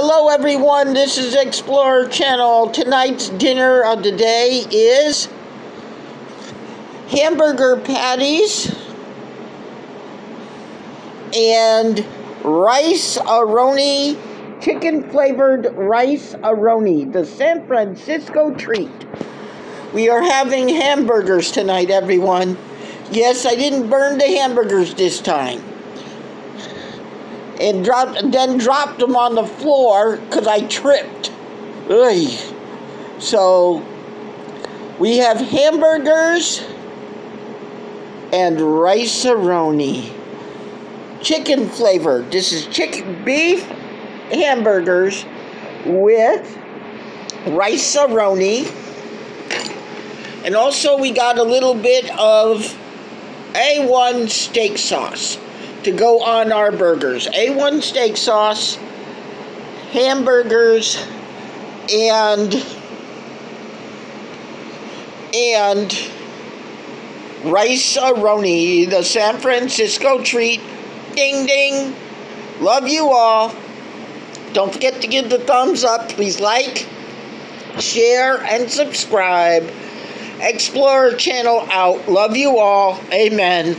Hello, everyone. This is Explorer Channel. Tonight's dinner of the day is hamburger patties and Rice-A-Roni, chicken flavored Rice-A-Roni, the San Francisco treat. We are having hamburgers tonight, everyone. Yes, I didn't burn the hamburgers this time and dropped then dropped them on the floor because I tripped. Ugh. So we have hamburgers and Rice-A-Roni. Chicken flavor. This is chicken beef hamburgers with Rice-A-Roni. And also we got a little bit of A1 steak sauce to go on our burgers. A1 steak sauce, hamburgers, and and Rice-A-Roni, the San Francisco treat. Ding ding. Love you all. Don't forget to give the thumbs up. Please like, share, and subscribe. Explorer channel out. Love you all. Amen.